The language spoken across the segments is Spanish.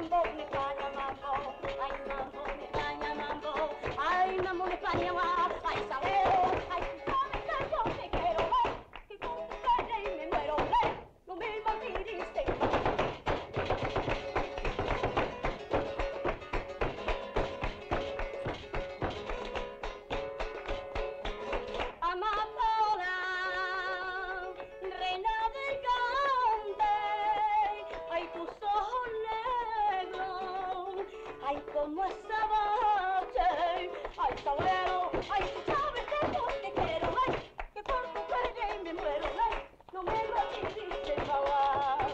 I'm both ay como esa noche, ay sabrero, ay tú sabes que te quiero, ay que por tu cuello me muero, ay no me lo favor.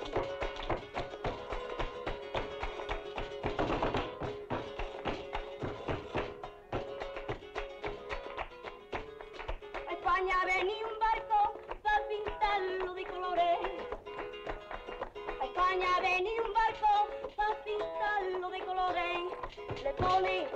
A España venía un barco para pintarlo de colores. A España venía Polly,